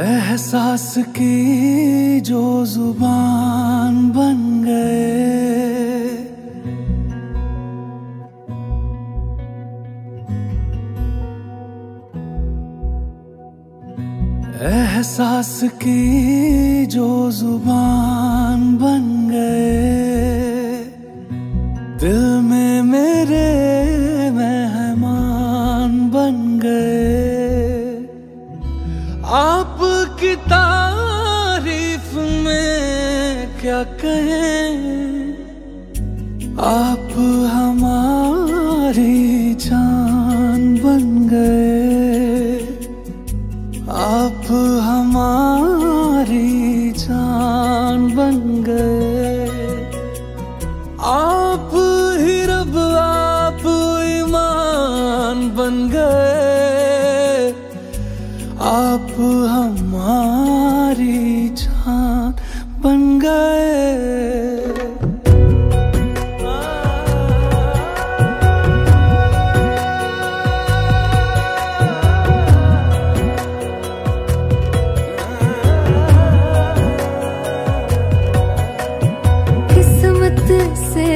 एहसास की जो ज़ुबान बन गए। एहसास की जो ज़ुबान बन गए। आपकी तारीफ़ में क्या कहें? आप हमारी जान बन गए। आप हमारी जान आप हमारी जान बन गए। किस्मत से